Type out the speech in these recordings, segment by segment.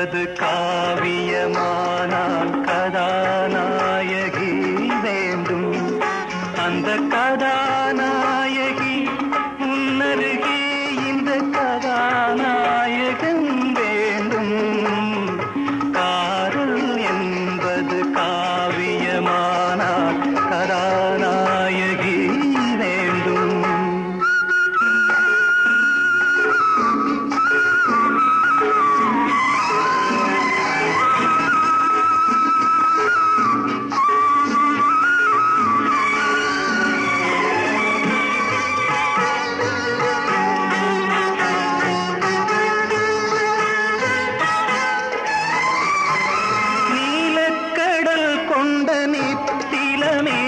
அது காவியமானால் கதாநாயகி வேண்டும். அந்த கொண்ட நித்திலமே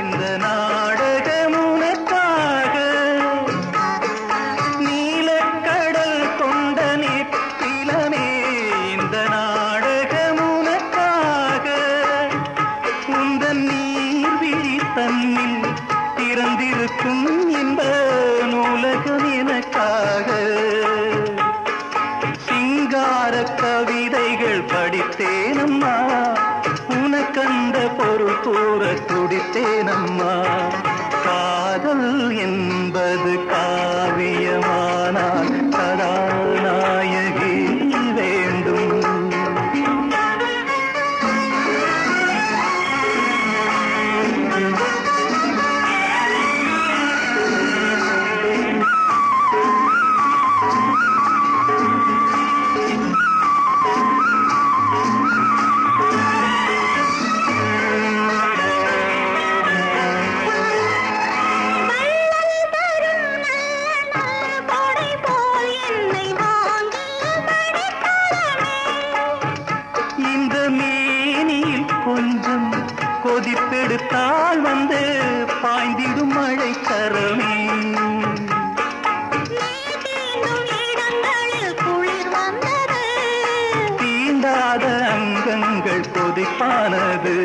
இந்த நாடகம் உனக்காக. நீலக்கடல் கொண்ட நித்திலமே இந்த நாடகம் உனக்காக. உந்தன் நீர்விழி தன்னில் திறந்திருக்கும் இன்ப நூலகம் எனக்காக. சிங்கார கவிதைகள் படித்தேனம்மா. கூற துடித்தேனம்மா. காதல் என்பது காவியமா? பாய்ந்திடும் மழை தரமே குளிர் வந்தது தீண்டாத அங்கங்கள் கொதிப்பானது.